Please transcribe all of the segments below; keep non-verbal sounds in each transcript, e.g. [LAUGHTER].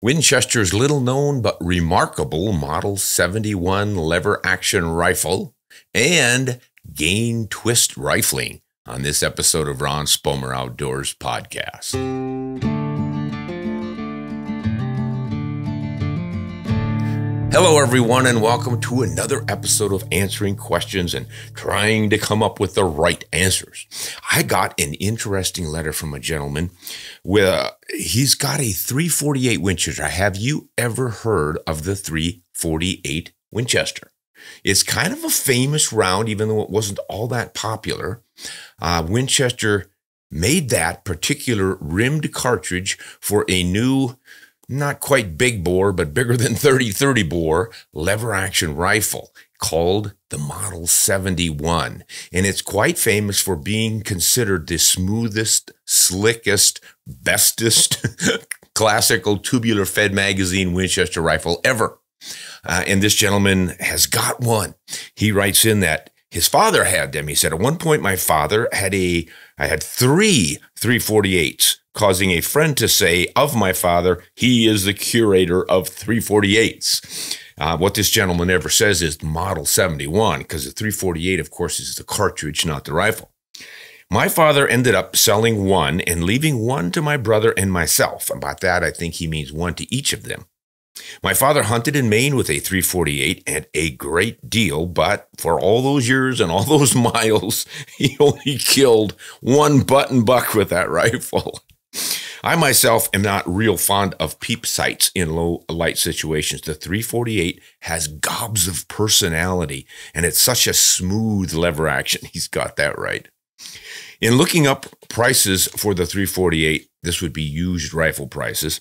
Winchester's little known but remarkable Model 71 lever action rifle, and gain twist rifling on this episode of Ron Spomer Outdoors podcast. Hello, everyone, and welcome to another episode of Answering Questions and Trying to Come Up with the Right Answers. I got an interesting letter from a gentleman where he's got a 348 Winchester. Have you ever heard of the 348 Winchester? It's kind of a famous round, even though it wasn't all that popular. Uh, Winchester made that particular rimmed cartridge for a new not quite big bore, but bigger than 30 30 bore lever action rifle called the Model 71. And it's quite famous for being considered the smoothest, slickest, bestest [LAUGHS] classical tubular fed magazine Winchester rifle ever. Uh, and this gentleman has got one. He writes in that his father had them. He said, at one point, my father had a, I had three 348s causing a friend to say of my father, he is the curator of 348s. Uh, what this gentleman never says is Model 71, because the 348, of course, is the cartridge, not the rifle. My father ended up selling one and leaving one to my brother and myself. About that, I think he means one to each of them. My father hunted in Maine with a 348 and a great deal, but for all those years and all those [LAUGHS] miles, he only killed one button buck with that rifle. I myself am not real fond of peep sights in low light situations. The 348 has gobs of personality and it's such a smooth lever action. [LAUGHS] He's got that right. In looking up prices for the 348, this would be used rifle prices.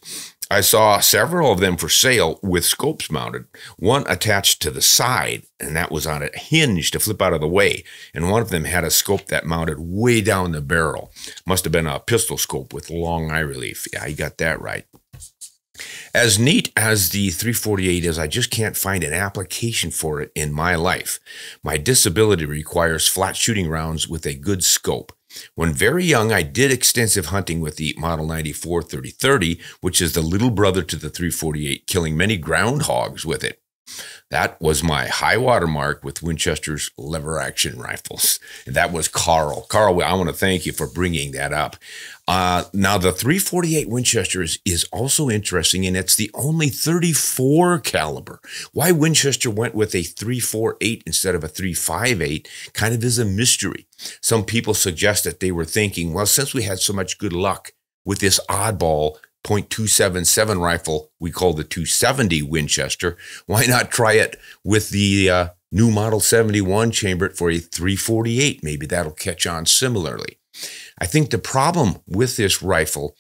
I saw several of them for sale with scopes mounted, one attached to the side, and that was on a hinge to flip out of the way. And one of them had a scope that mounted way down the barrel. Must have been a pistol scope with long eye relief. Yeah, you got that right. As neat as the 348 is, I just can't find an application for it in my life. My disability requires flat shooting rounds with a good scope. When very young, I did extensive hunting with the Model 94 3030, which is the little brother to the 348, killing many groundhogs with it. That was my high water mark with Winchester's lever action rifles. And that was Carl. Carl, I want to thank you for bringing that up. Uh, now, the 348 Winchester is, is also interesting, and it's the only 34 caliber. Why Winchester went with a 348 instead of a 358 kind of is a mystery. Some people suggest that they were thinking, well, since we had so much good luck with this oddball .277 rifle we call the 270 Winchester. Why not try it with the uh, new Model 71 chambered for a 348? Maybe that'll catch on similarly. I think the problem with this rifle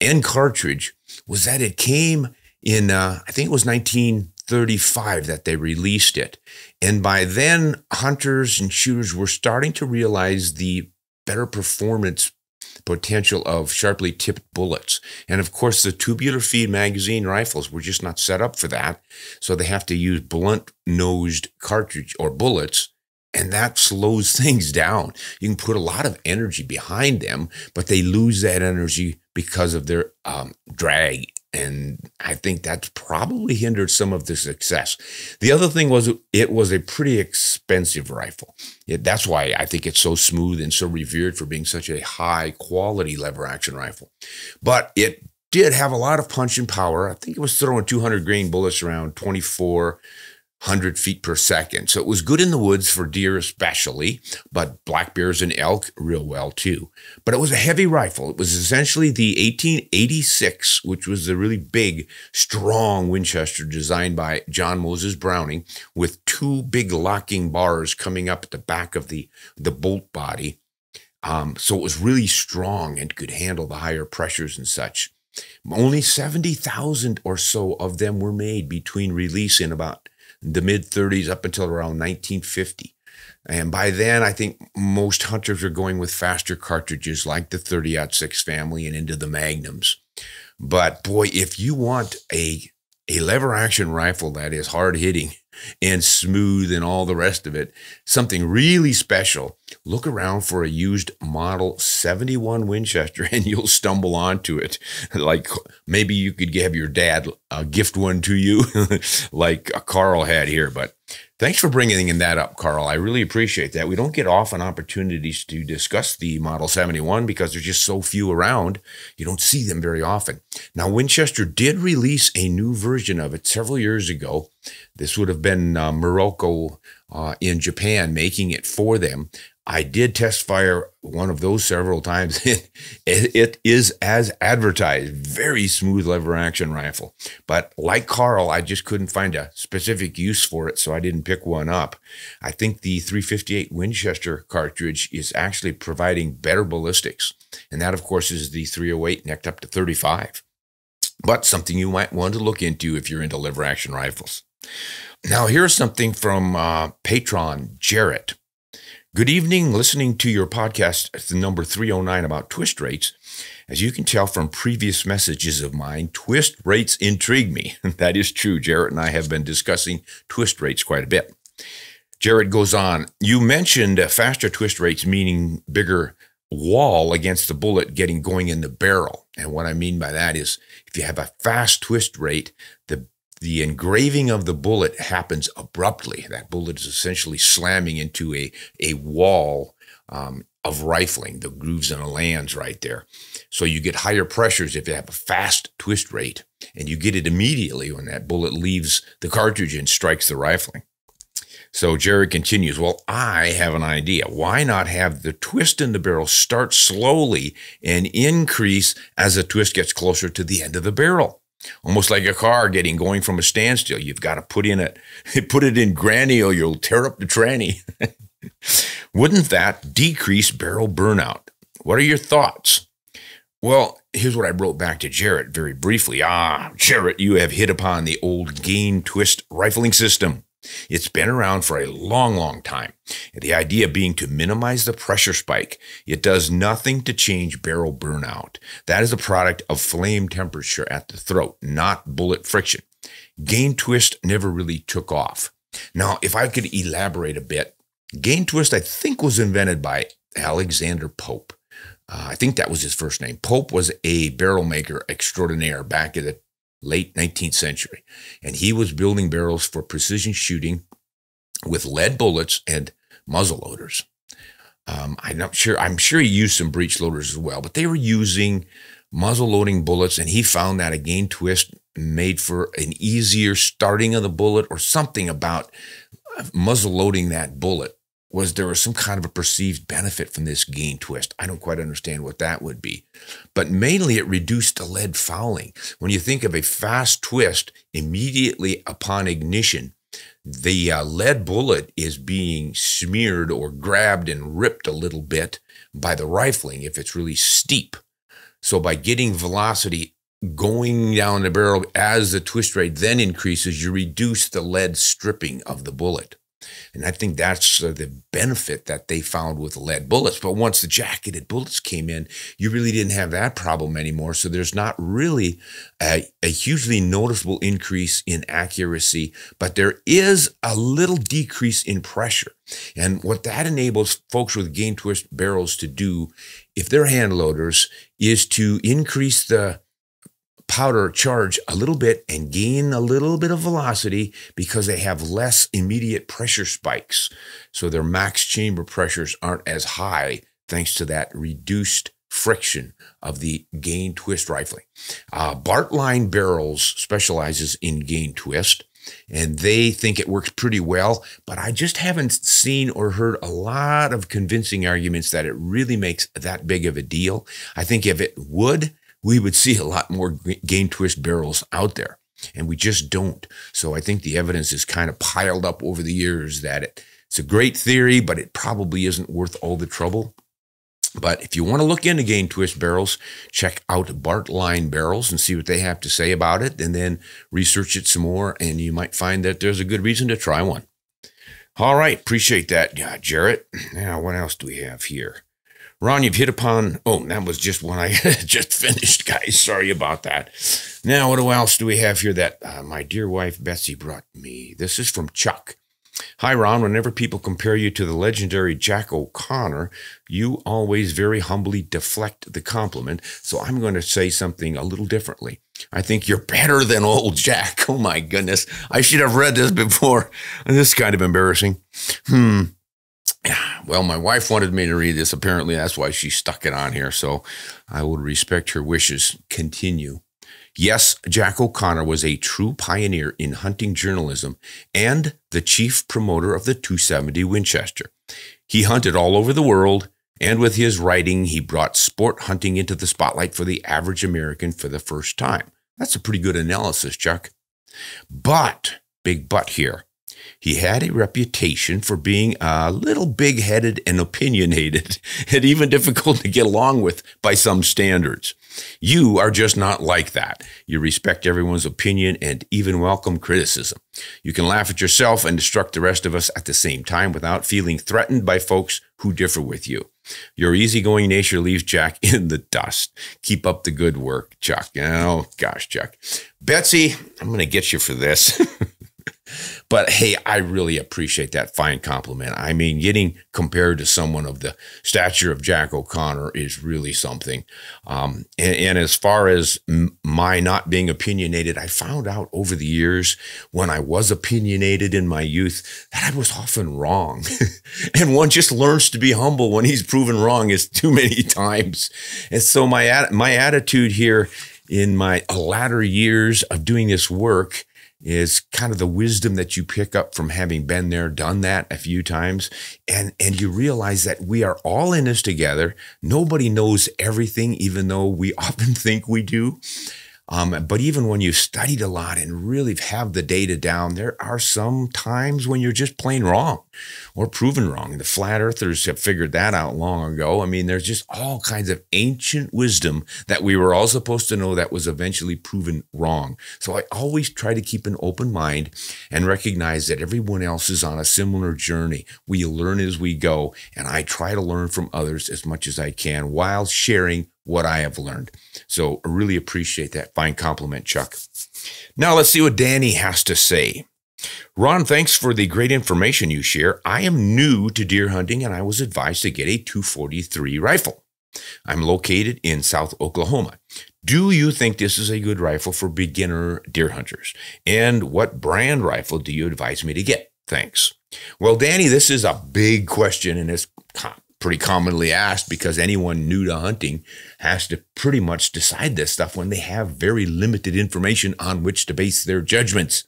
and cartridge was that it came in, uh, I think it was 1935 that they released it. And by then, hunters and shooters were starting to realize the better performance potential of sharply tipped bullets. And of course, the tubular feed magazine rifles were just not set up for that. So they have to use blunt nosed cartridge or bullets. And that slows [LAUGHS] things down. You can put a lot of energy behind them, but they lose that energy because of their um, drag and I think that's probably hindered some of the success. The other thing was it was a pretty expensive rifle. It, that's why I think it's so smooth and so revered for being such a high quality lever action rifle. But it did have a lot of punch and power. I think it was throwing 200 grain bullets around 24 100 feet per second. So it was good in the woods for deer, especially, but black bears and elk real well too. But it was a heavy rifle. It was essentially the 1886, which was the really big, strong Winchester designed by John Moses Browning with two big locking bars coming up at the back of the, the bolt body. Um, so it was really strong and could handle the higher pressures and such. Only 70,000 or so of them were made between release in about the mid 30s up until around 1950. And by then, I think most hunters are going with faster cartridges like the 30 6 family and into the Magnums. But boy, if you want a, a lever action rifle that is hard hitting and smooth and all the rest of it, something really special, look around for a used model 71 Winchester [LAUGHS] and you'll stumble onto it. Like maybe you could have your dad uh, gift one to you, [LAUGHS] like Carl had here. But thanks for bringing in that up, Carl. I really appreciate that. We don't get often opportunities to discuss the Model 71 because there's just so few around. You don't see them very often. Now, Winchester did release a new version of it several years ago. This would have been uh, Miroku uh, in Japan making it for them. I did test fire one of those several times. [LAUGHS] it, it is as advertised, very smooth lever action rifle. But like Carl, I just couldn't find a specific use for it, so I didn't pick one up. I think the 358 Winchester cartridge is actually providing better ballistics. And that, of course, is the 308 necked up to 35. But something you might want to look into if you're into lever action rifles. Now, here's something from uh, patron Jarrett. Good evening. Listening to your podcast, the number 309 about twist rates. As you can tell from previous messages of mine, twist rates intrigue me. [LAUGHS] that is true. Jarrett and I have been discussing twist rates quite a bit. Jarrett goes on, you mentioned faster twist rates, meaning bigger wall against the bullet getting going in the barrel. And what I mean by that is if you have a fast twist rate, the the engraving of the bullet happens abruptly. That bullet is essentially slamming into a, a wall um, of rifling. The grooves and the lands right there. So you get higher pressures if you have a fast twist rate, and you get it immediately when that bullet leaves the cartridge and strikes the rifling. So Jerry continues, Well, I have an idea. Why not have the twist in the barrel start slowly and increase as the twist gets closer to the end of the barrel? Almost like a car getting going from a standstill. You've got to put in it, [LAUGHS] put it in granny or you'll tear up the tranny. [LAUGHS] Wouldn't that decrease barrel burnout? What are your thoughts? Well, here's what I wrote back to Jarrett very briefly. Ah, Jarrett, you have hit upon the old gain twist rifling system. It's been around for a long, long time. The idea being to minimize the pressure spike. It does nothing to change barrel burnout. That is a product of flame temperature at the throat, not bullet friction. Gain twist never really took off. Now, if I could elaborate a bit, gain twist, I think, was invented by Alexander Pope. Uh, I think that was his first name. Pope was a barrel maker extraordinaire back in the late 19th century. And he was building barrels for precision shooting with lead bullets and muzzle loaders. Um, I'm not sure. I'm sure he used some breech loaders as well, but they were using muzzle loading bullets, and he found that a gain twist made for an easier starting of the bullet or something about muzzle loading that bullet was there was some kind of a perceived benefit from this gain twist. I don't quite understand what that would be. But mainly it reduced the lead fouling. When you think of a fast twist immediately upon ignition, the uh, lead bullet is being smeared or grabbed and ripped a little bit by the rifling if it's really steep. So by getting velocity going down the barrel as the twist rate then increases, you reduce the lead stripping of the bullet. And I think that's uh, the benefit that they found with lead bullets. But once the jacketed bullets came in, you really didn't have that problem anymore. So there's not really a, a hugely noticeable increase in accuracy, but there is a little decrease in pressure. And what that enables folks with gain twist barrels to do, if they're hand loaders, is to increase the powder charge a little bit and gain a little bit of velocity because they have less immediate pressure spikes. So their max chamber pressures aren't as high thanks to that reduced friction of the gain twist rifling. Uh, Bartlein Barrels specializes in gain twist and they think it works pretty well, but I just haven't seen or heard a lot of convincing arguments that it really makes that big of a deal. I think if it would, we would see a lot more gain twist barrels out there. And we just don't. So I think the evidence is kind of piled up over the years that it, it's a great theory, but it probably isn't worth all the trouble. But if you want to look into gain twist barrels, check out Bartlein barrels and see what they have to say about it, and then research it some more, and you might find that there's a good reason to try one. All right, appreciate that, yeah, Jarrett. [CLEARS THROAT] Now, what else do we have here? Ron, you've hit upon. Oh, that was just one I [LAUGHS] just finished, guys. Sorry about that. Now, what else do we have here that uh, my dear wife Betsy brought me? This is from Chuck. Hi, Ron. Whenever people compare you to the legendary Jack O'Connor, you always very humbly deflect the compliment. So I'm going to say something a little differently. I think you're better than old Jack. [LAUGHS] Oh my goodness. I should have read this before. This is kind of embarrassing. Hmm. [SIGHS] Well, my wife wanted me to read this. Apparently, that's why she stuck it on here. So I will respect her wishes. Continue. Yes, Jack O'Connor was a true pioneer in hunting journalism and the chief promoter of the 270 Winchester. He hunted all over the world, and with his writing, he brought sport hunting into the spotlight for the average American for the first time. That's a pretty good analysis, Chuck. But, big but here, he had a reputation for being a little big headed and opinionated, [LAUGHS] and even difficult to get along with by some standards. You are just not like that. You respect everyone's opinion and even welcome criticism. You can laugh at yourself and instruct the rest of us at the same time without feeling threatened by folks who differ with you. Your easygoing nature leaves Jack [LAUGHS] in the dust. Keep up the good work, Chuck. Oh, gosh, Chuck. Betsy, I'm going to get you for this. [LAUGHS] But hey, I really appreciate that fine compliment. I mean, getting compared to someone of the stature of Jack O'Connor is really something. Um, and, and, as far as my not being opinionated, I found out over the years when I was opinionated in my youth that I was often wrong. [LAUGHS] and one just learns to be humble when he's proven wrong is too many [LAUGHS] times. And so my my attitude here in my latter years of doing this work is kind of the wisdom that you pick up from having been there, done that a few times. And, and you realize that we are all in this together. Nobody knows everything, even though we [LAUGHS] often think we do. Um, but even when you've studied a lot and really have the data down, there are some times when you're just plain wrong or proven wrong. The flat earthers have figured that out long ago. I mean, there's just all kinds of ancient wisdom that we were all supposed to know that was eventually proven wrong. So I always try to keep an open mind and recognize that everyone else is on a similar journey. We learn as we go, and I try to learn from others as much as I can while sharing what I have learned. So I really appreciate that fine compliment, Chuck. Now let's see what Danny has to say. Ron, thanks for the great information you share. I am new to deer hunting and I was advised to get a 243 rifle. I'm located in South Oklahoma. Do you think this is a good rifle for beginner deer hunters? And what brand rifle do you advise me to get? Thanks. Well, Danny, this is a big question and it's pretty commonly asked because anyone new to hunting has to pretty much decide this stuff when they have very limited information on which to base their judgments.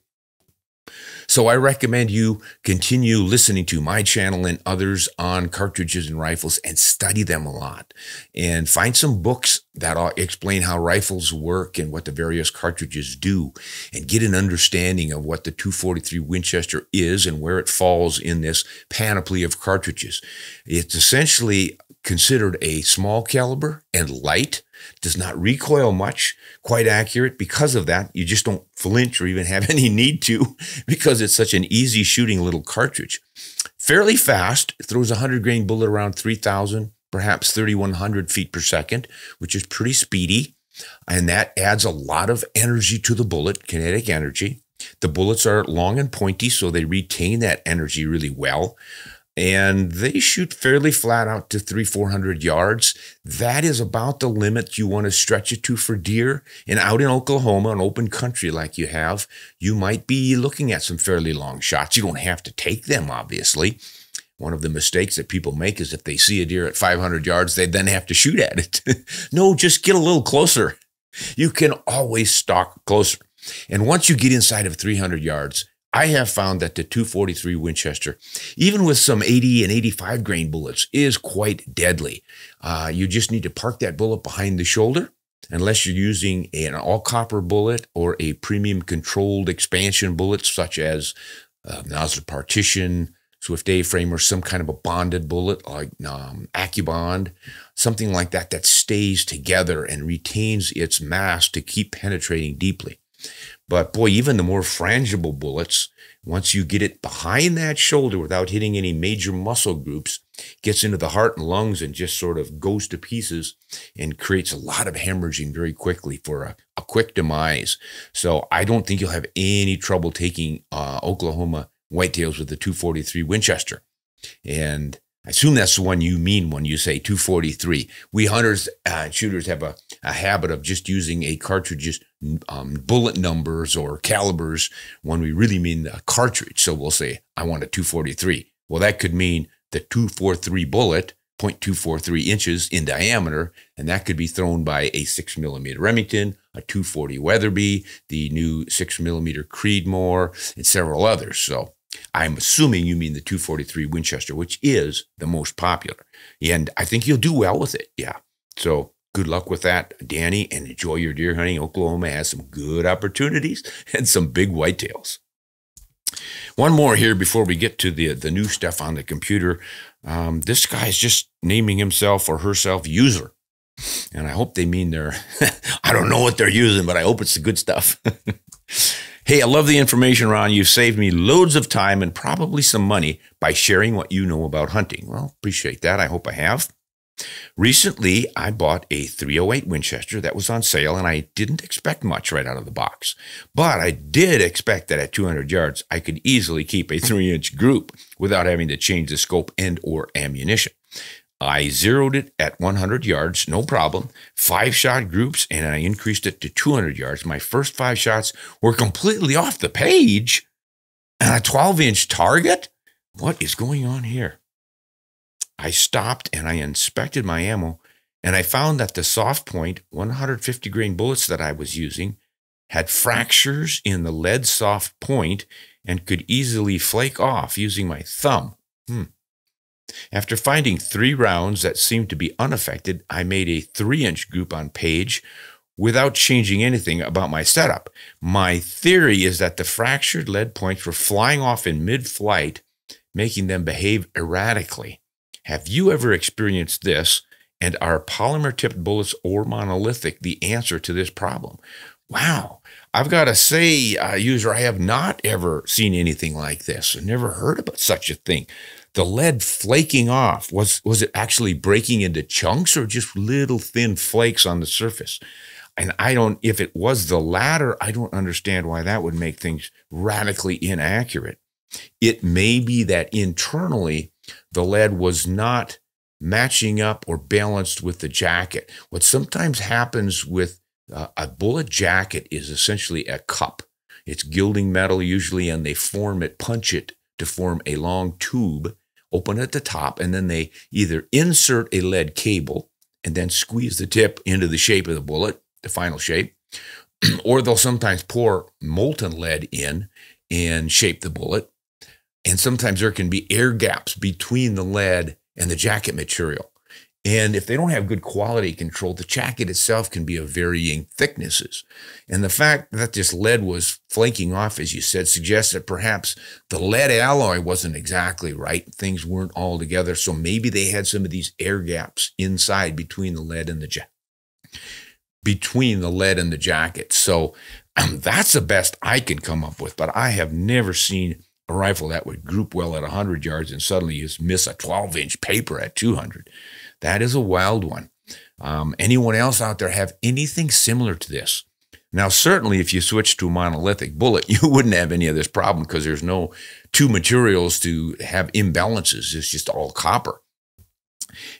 So I recommend you continue listening to my channel and others on cartridges and rifles and study them a lot and find some books that explain how rifles work and what the various cartridges do and get an understanding of what the 243 Winchester is and where it falls in this panoply of cartridges. It's essentially considered a small caliber and light does not recoil much, quite accurate. Because of that, you just don't flinch or even have [LAUGHS] any need to because it's such an easy shooting little cartridge. Fairly fast, throws a 100 grain bullet around 3,000, perhaps 3,100 feet per second, which is pretty speedy. And that adds a lot of energy to the bullet, kinetic energy. The bullets are long and pointy, so they retain that energy really well and they shoot fairly flat out to three, 400 yards. That is about the limit you want to stretch it to for deer. And out in Oklahoma, an open country like you have, you might be looking at some fairly long shots. You don't have to take them, obviously. One of the mistakes that people make is if they see a deer at 500 yards, they then have to shoot at it. [LAUGHS] no, just get a little closer. You can always stalk closer. And once you get inside of 300 yards, I have found that the 243 Winchester, even with some 80 and 85 grain bullets, is quite deadly. Uh, you just need to park that bullet behind the shoulder, unless you're using an all copper bullet or a premium controlled expansion bullet, such as uh, Nosler Partition, Swift A frame, or some kind of a bonded bullet like um, AccuBond, something like that that stays together and retains its mass to keep penetrating deeply. But boy, even the more frangible bullets, once you get it behind that shoulder without hitting any major muscle groups, gets into the heart and lungs and just sort of goes to pieces and creates a lot of hemorrhaging very quickly for a, a quick demise. So I don't think you'll have any trouble taking uh, Oklahoma whitetails with the 243 Winchester. And I assume that's the one you mean when you say 243. We hunters uh, shooters have a, a habit of just using a cartridge's um, bullet numbers or calibers when we really mean the cartridge. So we'll say, I want a 243. Well, that could mean the 243 bullet 0.243 inches in diameter, and that could be thrown by a six millimeter Remington, a 240 Weatherby, the new six millimeter Creedmoor, and several others. So I'm assuming you mean the 243 Winchester, which is the most popular. And I think you'll do well with it. Yeah. So good luck with that, Danny, and enjoy your deer hunting. Oklahoma has some good opportunities [LAUGHS] and some big whitetails. One more here before we get to the the new stuff on the computer. Um, this is just naming himself or herself user. And I hope they mean they're, [LAUGHS] I don't know what they're using, but I hope it's the good stuff. [LAUGHS] hey, I love the information, Ron. You've saved me loads of time and probably some money by sharing what you know about hunting. Well, appreciate that. I hope I have. Recently, I bought a 308 Winchester that was on sale, and I didn't expect much right out of the box. But I did expect that at 200 yards, I could easily keep a three-inch group without having to change the scope and or ammunition. I zeroed it at 100 yards, no problem. Five shot groups, and I increased it to 200 yards. My first five shots were completely off the page. And a 12 inch target? What is going on here? I stopped and I inspected my ammo and I found that the soft point 150 grain bullets that I was using had fractures in the lead soft point and could easily flake off using my thumb. Hmm. After finding three rounds that seemed to be unaffected, I made a three inch group on page without changing anything about my setup. My theory is that the fractured lead points were flying off in mid flight, making them behave erratically. Have you ever experienced this? And are polymer tipped bullets or monolithic the answer to this problem? Wow. I've got to say, uh, user, I have not ever seen anything like this. I've never heard about such a thing. The lead flaking off, was, was it actually breaking into chunks or just little thin flakes on the surface? And I don't, if it was the latter, I don't understand why that would make things radically inaccurate. It may be that internally the lead was not matching up or balanced with the jacket. What sometimes happens with uh, a bullet jacket is essentially a cup. It's gilding metal usually, and they form it, punch it to form a long tube, open at the top, and then they either insert a lead cable and then squeeze the tip into the shape of the bullet, the final shape, [CLEARS THROAT] or they'll sometimes pour molten lead in and shape the bullet. And sometimes there can be air gaps between the lead and the jacket material. And if they don't have good quality control, the jacket itself can be of varying thicknesses. And the fact that this lead was flaking off, as you said, suggests that perhaps the lead alloy wasn't exactly right. Things weren't all together. So maybe they had some of these air gaps inside between the lead and the jacket. Between the lead and the jacket. So um, that's the best I can come up with. But I have never seen a rifle that would group well at 100 yards and suddenly you miss a 12 inch paper at 200. That is a wild one. Um, anyone else out there have anything similar to this? Now, certainly, if you switch to a monolithic bullet, [LAUGHS] you wouldn't have any of this problem because there's no two materials to have imbalances. It's just all copper.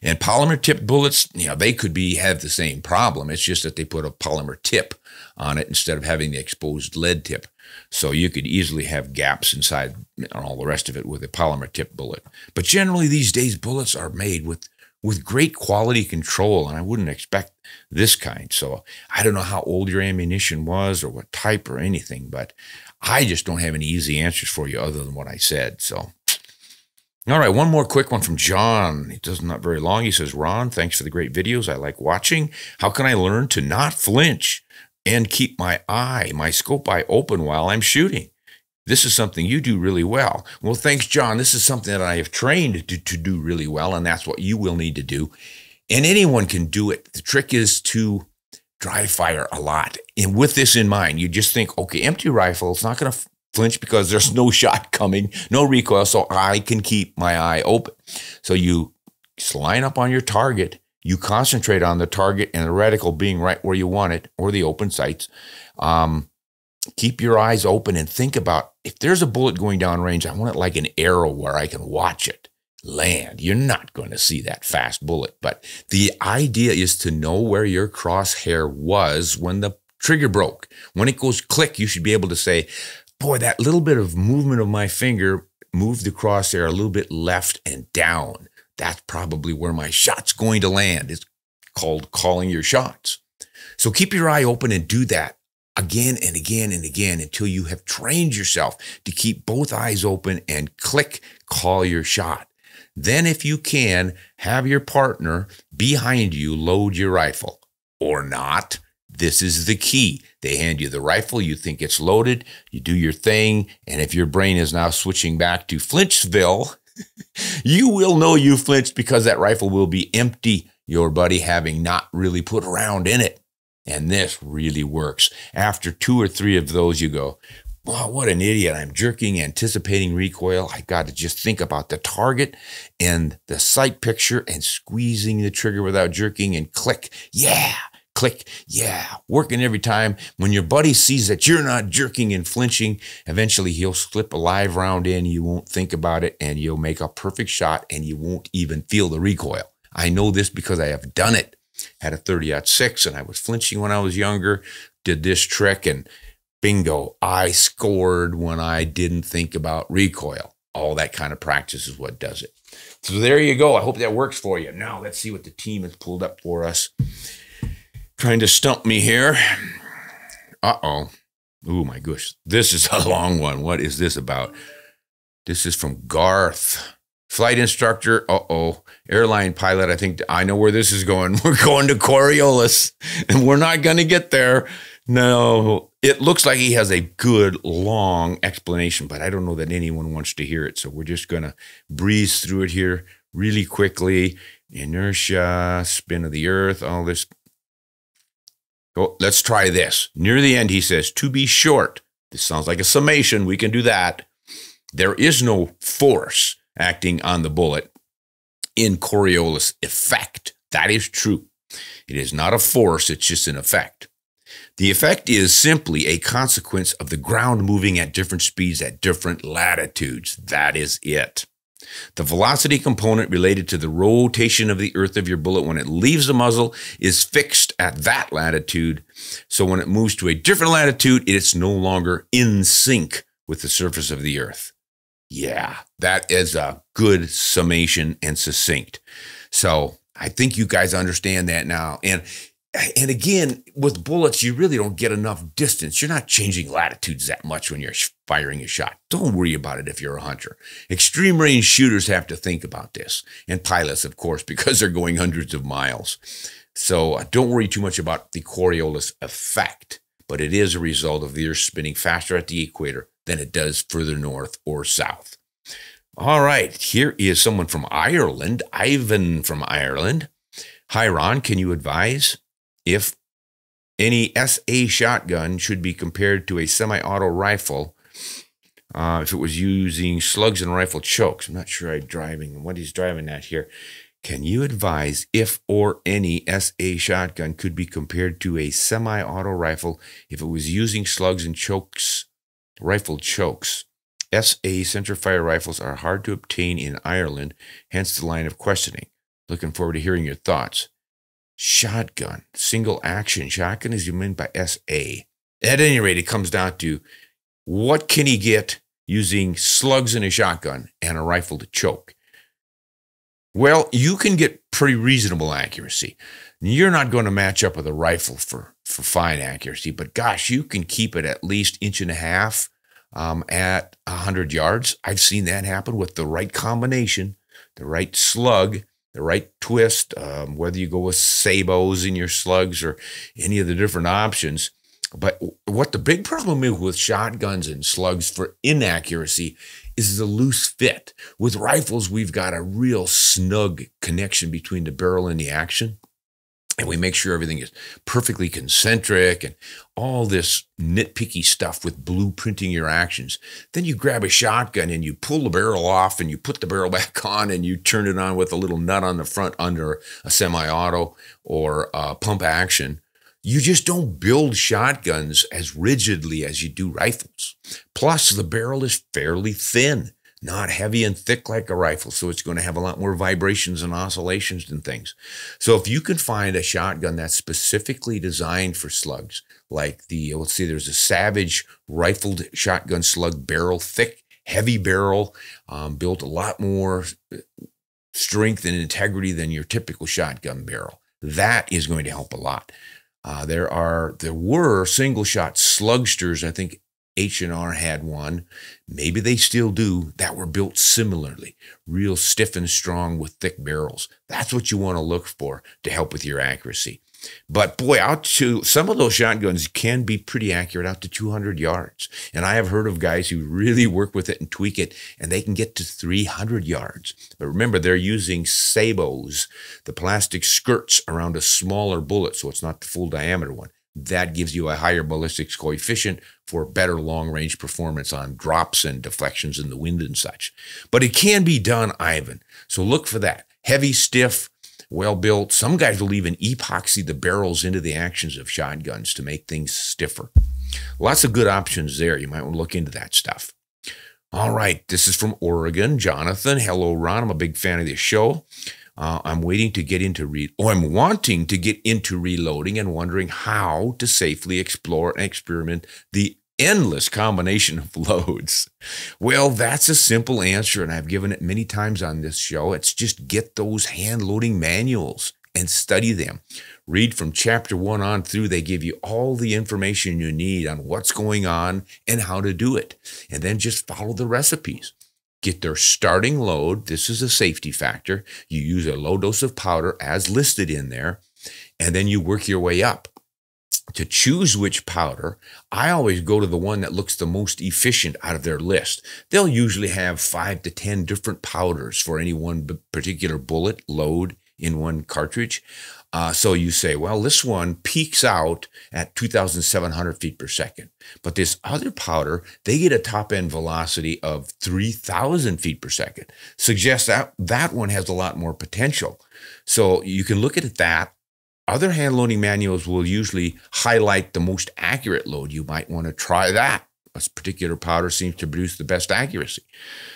And polymer tipped bullets, you know, they could be have the same problem. It's just that they put a polymer tip on it instead of having the exposed lead tip. So you could easily have gaps inside and all the rest of it with a polymer tip bullet. But generally these days bullets are made with with great quality control and I wouldn't expect this kind. So I don't know how old your ammunition was or what type or anything, but I just don't have any easy answers for you other than what I said. So all right, one more quick one from John. It does not very long. He says, Ron, thanks for the great videos. I like watching. How can I learn to not flinch and keep my eye, my scope eye open while I'm shooting? This is something you do really well. Well, thanks, John. This is something that I have trained to, to do really well, and that's what you will need to do. And anyone can do it. The trick is to dry fire a lot. And with this in mind, you just think, okay, empty rifle, it's not going to flinch because there's no [LAUGHS] shot coming, no recoil, so I can keep my eye open. So you line up on your target, you concentrate on the target and the reticle being right where you want it, or the open sights. Um, keep your eyes open and think about if there's a bullet going down range, I want it like an arrow where I can watch it land. You're not going to see that fast bullet, but the idea is to know where your crosshair was when the trigger broke. When it goes click, you should be able to say, boy, that little bit of movement of my finger moved the crosshair a little bit left and down. That's probably where my shot's going to land. It's called calling your shots. So keep your eye open and do that again and again and again until you have trained yourself to keep both eyes open and click, call your shot. Then, if you can, have your partner behind you load your rifle or not. This is the key. They hand you the rifle, you think it's loaded, you do your thing, and if your brain is now switching back to Flinchville, [LAUGHS] you will know you flinched because that rifle will be empty, your buddy having not really put a round in it. And this really works. After two or three of those, you go, wow, what an idiot. I'm jerking, anticipating recoil. I got to just think about the target and the sight picture and squeezing the trigger without jerking and click. Yeah. Click, yeah, working every time. When your buddy sees that you're not jerking and flinching, eventually he'll slip a live round in. You won't think about it and you'll make a perfect shot and you won't even feel the recoil. I know this because I have done it had a 30 aught 6 and I was flinching when I was younger, did this trick and bingo, I scored when I didn't think about recoil. All that kind of practice is what does it. So there you go. I hope that works for you. Now let's see what the team has pulled up for us. Trying to stump me here. Uh oh. Oh my gosh. This is [LAUGHS] a long one. What is this about? This is from Garth. Flight instructor. Uh oh airline pilot, I think I know where this is going. [LAUGHS] We're going to Coriolis and we're not going to get there. No, it looks like he has a good long explanation, but I don't know that anyone wants to hear it. So we're just going to breeze through it here really quickly. Inertia, spin of the earth, all this. Oh, let's try this. Near the end, he says, to be short. This sounds like a summation. We can do that. There is no force acting on the bullet in Coriolis effect. That is true. It is not a force, it's just an effect. The effect is simply a consequence of the ground moving at different speeds at different latitudes. That is it. The velocity component related to the rotation of the earth of your bullet when it leaves the muzzle is fixed at that latitude. So when it moves to a different latitude, it's no longer in sync with the surface of the earth. Yeah, that is a good summation and succinct. So I think you guys understand that now. And and again, with bullets, you really don't get enough distance. You're not changing latitudes that much when you're firing a shot. Don't worry about it if you're a hunter. Extreme range shooters have to think about this, and pilots, of course, [LAUGHS] because they're going hundreds of miles. So uh, don't worry too much about the Coriolis effect, but it is a result of the Earth spinning faster at the equator than it does further north or south. All right, here is someone from Ireland, Ivan from Ireland. Hi, Ron, can you advise if any SA shotgun should be compared to a semi auto rifle uh, if it was using slugs and rifle chokes? I'm not sure I'm driving what he's driving at here. Can you advise if or any SA shotgun could be compared to a semi auto rifle if it was using slugs and chokes rifle chokes. SA centerfire rifles are hard to obtain in Ireland, hence the line of questioning. Looking forward to hearing your thoughts. Shotgun, single action shotgun is you mean by SA. At any rate, it comes down to what can he get using slugs in a shotgun and a rifle to choke? Well, you can get pretty reasonable accuracy. You're not going to match up with a rifle for, for fine accuracy, but gosh, you can keep it at least inch and a half um, at 100 yards. I've seen that happen with the right combination, the right slug, the right twist, um, whether you go with sabots in your slugs or any of the different options. But what the big problem is with shotguns and slugs for inaccuracy is the loose fit. With rifles, we've got a real snug connection between the barrel and the action. And we make sure everything is perfectly concentric and all this nitpicky stuff with blueprinting your actions. Then you grab a shotgun and you pull the barrel off and you put the barrel [LAUGHS] back on and you turn it on with a little nut on the front under a semi auto or a pump action You just don't build shotguns as rigidly as you do rifles. Plus, the barrel is fairly thin, not heavy and thick like a rifle, so it's going to have a lot more vibrations and oscillations and things. So, if you can find a shotgun that's specifically designed for slugs, like the, let's see, there's a Savage rifled shotgun slug barrel, thick, heavy barrel, um, built a lot more strength and integrity than your typical shotgun barrel. That is going to help a lot. Uh, there are there were single shot slugsters. I think H and R had one. Maybe they still do. That were built similarly, real stiff and strong with thick barrels. That's what you want to look for to help with your accuracy. But boy, out to some of those shotguns can be pretty accurate out to 200 yards. And I have heard of guys who really work with it and tweak it, and they can get to 300 yards. But remember, they're using sabots, the plastic skirts around a smaller bullet, so it's not the full diameter one. That gives you a higher ballistics coefficient for better long range performance on drops and deflections in the wind and such. But it can be done, Ivan. So look for that. Heavy, stiff, well built. Some guys will even epoxy the barrels into the actions of shotguns to make things stiffer. Lots of good options there. You might want to look into that stuff. All right, this is from Oregon, Jonathan. Hello, Ron. I'm a big fan of this show. Uh, I'm waiting to get into read. Oh, I'm wanting to get into reloading and wondering how to safely explore and experiment the endless combination of [LAUGHS] loads? Well, that's a simple answer, and I've given it many times on this show. It's just get those hand loading manuals and study them. Read from chapter one on through. They give you all the information you need on what's going on and how to do it. And then just follow the recipes. Get their starting load. This is a safety factor. You use a low dose of powder as listed in there, and then you work your way up to choose which powder, I always go to the one that looks the most efficient out of their list. They'll usually have five to 10 different powders for any one particular bullet load in one cartridge. Uh, so you say, well, this one peaks out at 2,700 feet per second. But this other powder, they get a top end velocity of 3,000 feet per second. Suggests that that one has a lot more potential. So you can look at that other hand loading manuals will usually highlight the most accurate load. You might want to try that. A particular powder seems to produce the best accuracy.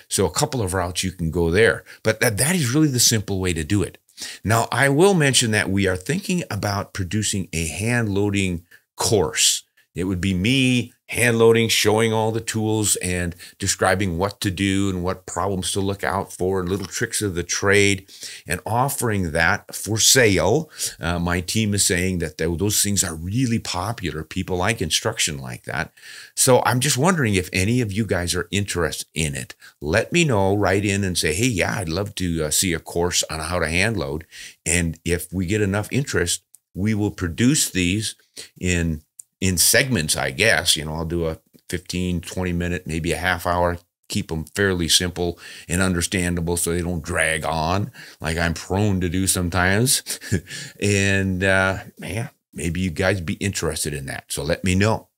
So a couple of routes you can go there. But that, that is really the simple way to do it. Now, I will mention that we are thinking about producing a hand loading course. It would be me hand loading, showing all the tools and describing what to do and what problems to look out for and little tricks of the trade and offering that for sale. Uh, my team is saying that those things are really popular. People like instruction like that. So I'm just wondering if any of you guys are interested in it. Let me know, write in and say, hey, yeah, I'd love to uh, see a course on how to hand load. And if we get enough interest, we will produce these in in segments, I guess. You know, I'll do a 15, 20 minute, maybe a half hour, keep them fairly simple and understandable so they don't drag on like I'm prone to do sometimes. [LAUGHS] and uh, man, maybe you guys be interested in that. So let me know.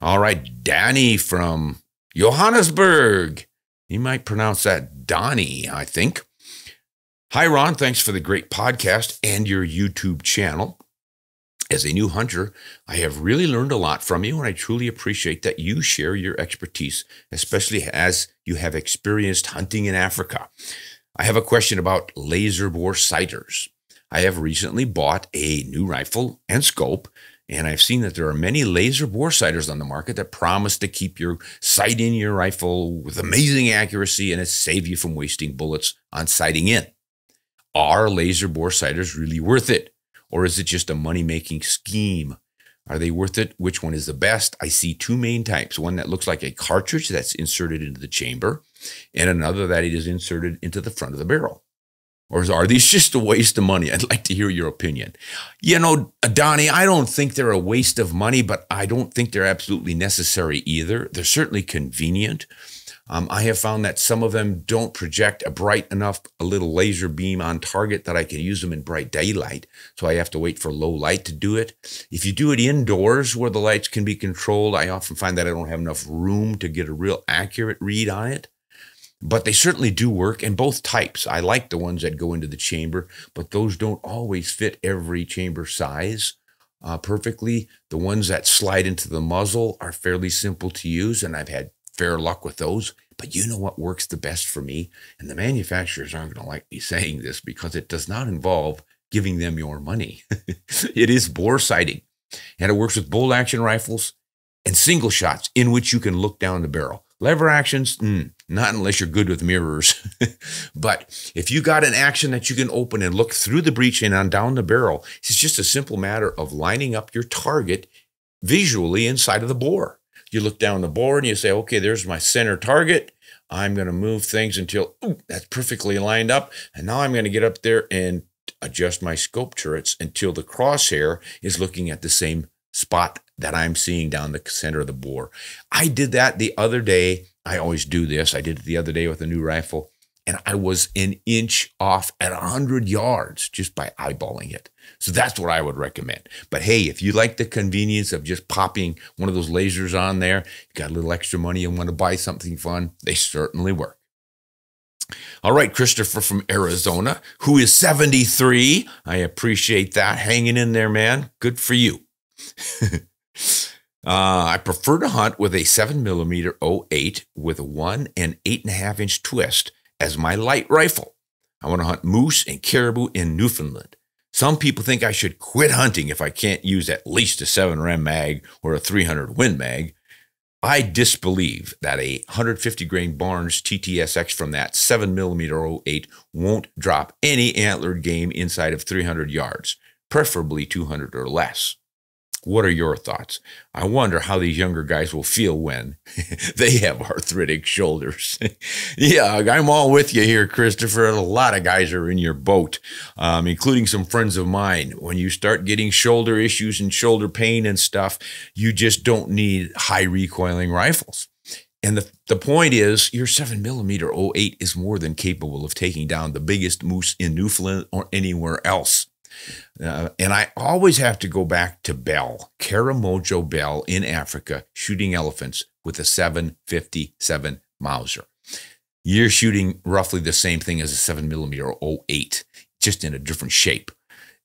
All right, Danny from Johannesburg. You might pronounce that Donnie, I think. Hi, Ron. Thanks for the great podcast and your YouTube channel. As a new hunter, I have really learned a lot from you, and I truly appreciate that you share your expertise, especially as you have experienced hunting in Africa. I have a question about laser bore sighters. I have recently bought a new rifle and scope, and I've seen that there are many laser bore sighters on the market that promise to keep your sight in your rifle with amazing accuracy and it save you from wasting bullets on sighting in. Are laser bore sighters really worth it? Or is it just a money making scheme? Are they worth it? Which one is the best? I see two main types one that looks like a cartridge that's inserted into the chamber, and another that it is inserted into the front of the barrel. Or are these [LAUGHS] just a waste of money? I'd like to hear your opinion. You know, Donnie, I don't think they're a waste of money, but I don't think they're absolutely necessary either. They're certainly convenient. Um, I have found that some of them don't project a bright enough, a little laser beam on target that I can use them in bright daylight. So I have to wait for low light to do it. If you do it indoors where the lights can be controlled, I often find that I don't have enough room to get a real accurate read on it. But they certainly do work in both types. I like the ones that go into the chamber, but those don't always fit every chamber size. uh, perfectly. The ones that slide into the muzzle are fairly simple to use, and I've had fair luck with those. But you know what works the best for me? And the manufacturers aren't going to like me [LAUGHS] saying this because it does not involve giving them your money. [LAUGHS] it is bore sighting, and it works with bolt action rifles and single shots in which you can look down the barrel. Lever actions, mm, not unless you're good with mirrors. [LAUGHS] but if you got an action that you can open and look through the breech and on down the barrel, it's just a simple matter of lining up your target visually inside of the bore. You look down the bore and you say, okay, there's my center target. I'm going to move things until ooh, that's perfectly lined up. And now I'm going to get up there and adjust my scope turrets until the crosshair is looking at the same spot that I'm seeing down the center of the bore. I did that the other day. I always do this. I did it the other day with a new rifle, and I was an inch off at 100 yards just by eyeballing it. So that's what I would recommend. But hey, if you like the convenience of just popping one of those lasers on there, you got a little extra money and want to buy something fun, they certainly work. All right, Christopher from Arizona, who is 73. I appreciate that. Hanging in there, man. Good for you. [LAUGHS] Uh, I prefer to hunt with a 7mm 08 with a 1 and 8.5 inch twist as my light rifle. I want to hunt moose and caribou in Newfoundland. Some people think I should quit hunting if I can't use at least a 7 Rem mag or a 300 Win mag. I disbelieve that a 150 grain Barnes TTSX from that 7mm 08 won't drop any antlered game inside of 300 yards, preferably 200 or less. What are your thoughts? I wonder how these younger guys will feel when [LAUGHS] they have arthritic shoulders. [LAUGHS] yeah, I'm all with you here, Christopher. A lot of guys are in your boat, um, including some friends of mine. When you start getting shoulder issues and shoulder pain and stuff, you just don't need high recoiling rifles. And the, the point is, your 7 millimeter 08 is more than capable of taking down the biggest moose in Newfoundland or anywhere else. Uh, and I always have to go back to Bell, Karamojo Bell in Africa, shooting elephants with a 757 Mauser. You're shooting roughly the same thing as a 7 millimeter 08, just in a different shape.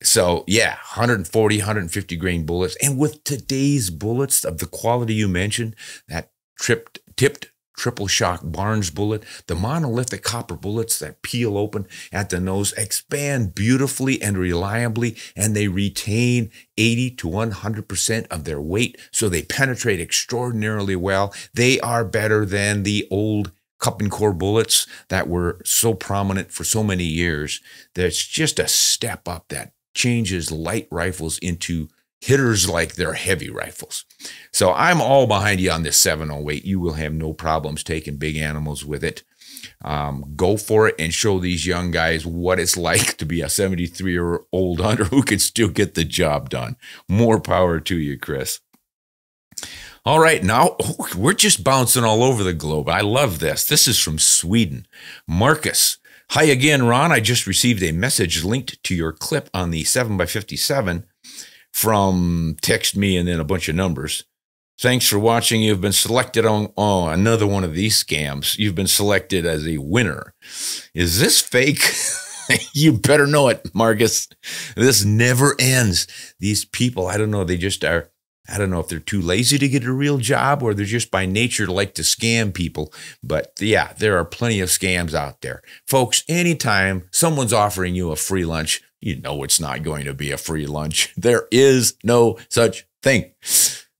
So, yeah, 140, 150 grain bullets. And with today's bullets of the quality you mentioned, that tripped, tipped triple shock Barnes bullet, the monolithic copper bullets that peel open at the nose expand beautifully and reliably, and they retain 80 to 100% of their weight, so they penetrate extraordinarily well. They are better than the old cup and core bullets that were so prominent for so many years. That's just a step up that changes light rifles into hitters like their heavy rifles. So I'm all behind you on this 708. You will have no problems taking big animals with it. Um, go for it and show these young guys what it's like to be a 73 year old hunter who can still get the job done. More power to you, Chris. All right, now we're just bouncing all over the globe. I love this. This is from Sweden. Marcus. Hi again, Ron. I just received a message linked to your clip on the 7x57 from text me and then a bunch of numbers. Thanks for watching. You've been selected on oh, another one of these scams. You've been selected as a winner. Is this fake? [LAUGHS] you better know it, Marcus. This never ends. These people, I don't know, they just are. I don't know if they're too lazy to get a real job or they're just by nature like to scam people. But yeah, there are plenty of scams out there. Folks, anytime someone's offering you a free lunch, you know it's not going to be a free lunch. [LAUGHS] There is no such thing.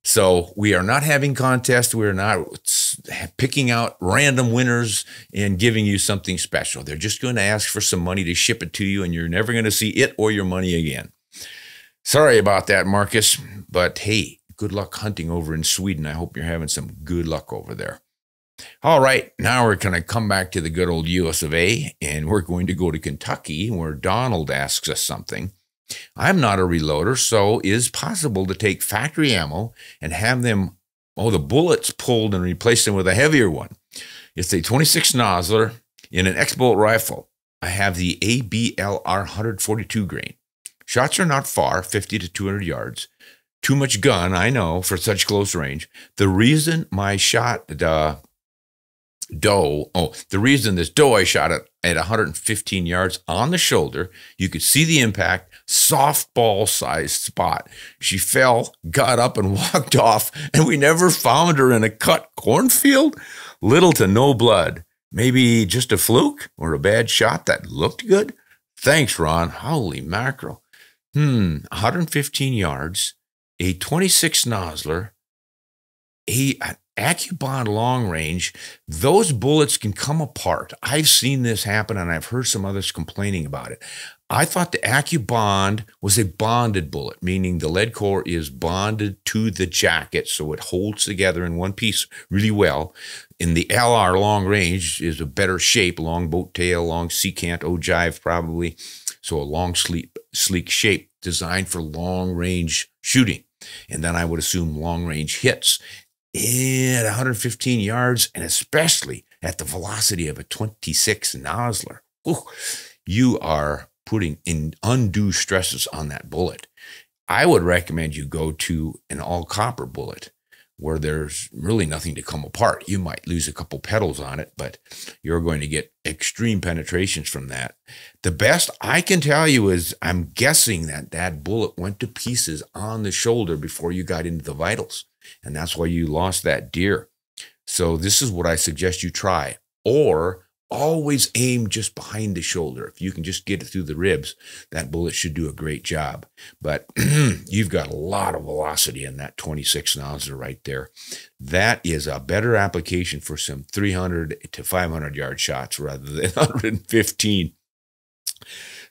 So we are not having contests. We're not picking out random winners and giving you something special. They're just going to ask for some money to ship it to you, and you're never going to see it or your money again. Sorry about that, Marcus, but hey, good luck hunting over in Sweden. I hope you're having some good luck over there. All right, now we're going to come back to the good old US of A, and we're going to go to Kentucky where Donald asks us something. I'm not a reloader, so is possible to take factory ammo and have them, oh, the bullets pulled and replace them with a heavier one. It's a 26 Nosler in an X-Bolt rifle. I have the ABLR 142 grain. Shots are not far, 50 to 200 yards. Too much gun, I know, for such close range. The reason my shot uh, doe. Oh, the reason this doe I shot at at 115 yards on the shoulder, you could see the impact, softball sized spot. She fell, got up, and [LAUGHS] walked off, and we never found her in a cut cornfield. Little to no blood. Maybe just a fluke or a bad shot that looked good. Thanks, Ron. Holy mackerel. Hmm, 115 yards, a 26 Nosler, a, AccuBond long range, those bullets can come apart. I've seen this happen and I've heard some others complaining about it. I thought the AccuBond was a bonded bullet, meaning the lead core is bonded to the jacket so it holds together in one piece really well. In the LR long range is a better shape, long boat tail, long secant ogive probably. So a long sleek, sleek shape designed for long range shooting. And then I would assume long range hits at 115 yards, and especially at the velocity of a 26 Nosler. Ooh, you are putting in undue stresses on that bullet. I would recommend you go to an all copper bullet where there's really nothing to come apart. You might lose a couple petals on it, but you're going to get extreme penetrations from that. The best I can tell you is I'm guessing that that bullet went to pieces on the shoulder before you got into the vitals. And that's why you lost that deer. So this is what I suggest you try. Or always aim just behind the shoulder. If you can just get it through the ribs, that bullet should do a great job. But [CLEARS THROAT] you've got a lot of velocity in that 26 Nosler right there. That is a better application for some 300 to 500 yard shots rather than [LAUGHS] 115.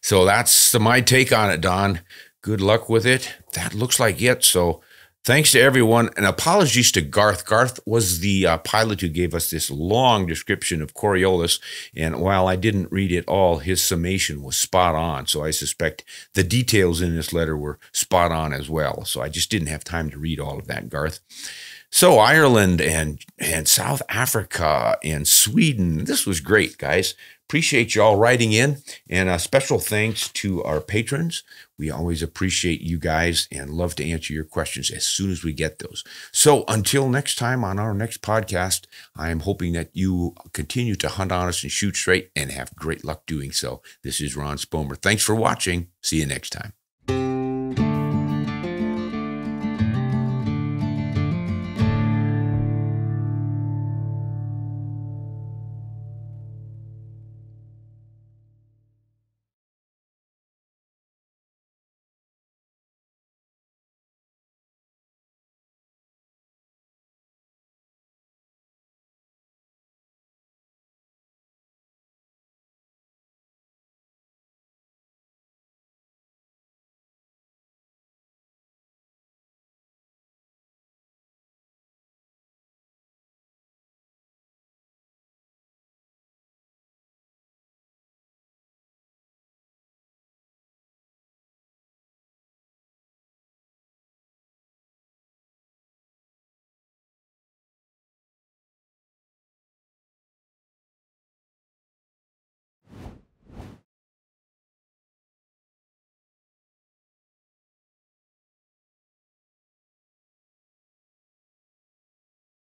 So that's my take on it, Don. Good luck with it. That looks like it. So Thanks to everyone, and apologies to Garth. Garth was the uh, pilot who gave us this long description of Coriolis, and while I didn't read it all, his summation was spot on. So I suspect the details in this letter were spot on as well. So I just didn't have time to read all of that, Garth. So Ireland and and South Africa and Sweden, this was great, guys. Appreciate y'all writing in, and a special thanks to our patrons. We always appreciate you guys and love to answer your questions as soon as we get those. So until next time on our next podcast, I am hoping that you continue to hunt honest and shoot straight and have great luck doing so. This is Ron Spomer. Thanks for watching. See you next time.